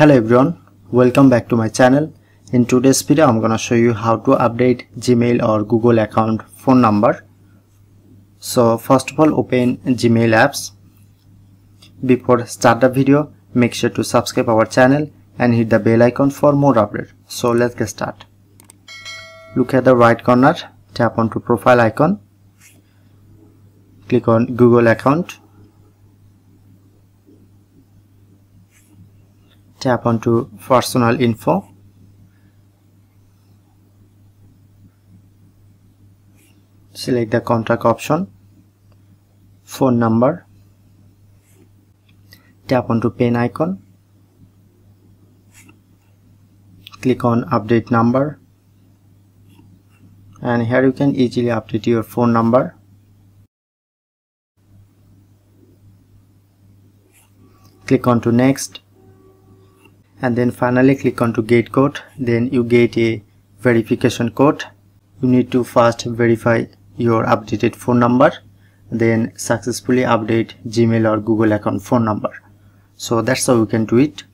hello everyone welcome back to my channel. In today's video i'm gonna show you how to update gmail or google account phone number. So first of all open gmail apps. Before start the video make sure to subscribe our channel and hit the bell icon for more updates so let's get started look at the right corner tap onto profile icon. Click on google account tap onto personal info. Select the contact option phone number tap onto pen icon click on update number and here you can easily update your phone number. Click on to next and then finally click on to get code. Then you get a verification code. You need to first verify your updated phone number then successfully update gmail or google account phone number. So that's how you can do it